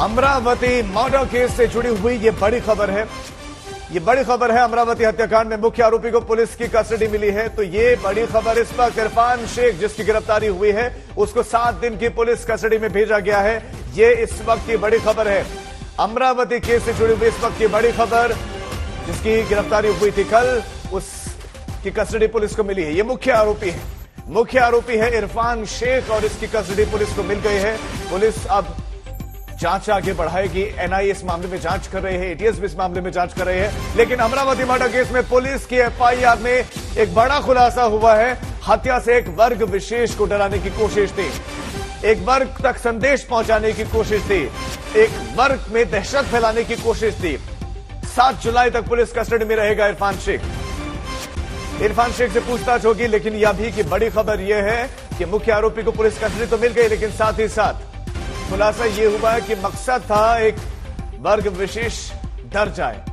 Amravati murder case से जुड़ी हुई ये बड़ी खबर है। ये बड़ी खबर है, अमरावती हत्याकांड में मुख्य आरोपी को पुलिस की कस्टडी मिली है। तो ये बड़ी खबर इस वक्त इरफान शेख, जिसकी गिरफ्तारी हुई है, उसको सात दिन की पुलिस कस्टडी में भेजा गया है। ये इस वक्त की बड़ी खबर है। अमरावती केस से जुड़ी हुई इस वक्त की बड़ी खबर, जिसकी गिरफ्तारी हुई थी कल, उसकी कस्टडी पुलिस को मिली है। ये मुख्य आरोपी है। मुख्य आरोपी है इरफान शेख और इसकी कस्टडी पुलिस को मिल गई है। पुलिस अब जाँच आगे बढ़ाएगी एनआईए इस मामले में जाँच कर रहे हैं एटीएस भी इस मामले में जाँच कर रहे हैं। लेकिन अमरावती मर्डर केस में पुलिस की एफआईआर में एक बड़ा खुलासा हुआ है। हत्या से एक वर्ग विशेष को डराने की कोशिश थी। एक वर्ग तक संदेश पहुँचाने की कोशिश थी। एक वर्ग में दहशत फैलाने की कोशिश थी। सात जुलाई तक पुलिस कस्टडी में रहेगा इरफान शेख। इरफान शेख से पूछताछ होगी, लेकिन यह भी कि बड़ी खबर यह है कि मुख्य आरोपी को पुलिस कस्टडी तो मिल गई, लेकिन साथ ही साथ खुलासा ये हुआ है कि मकसद था एक वर्ग विशेष दर्ज जाए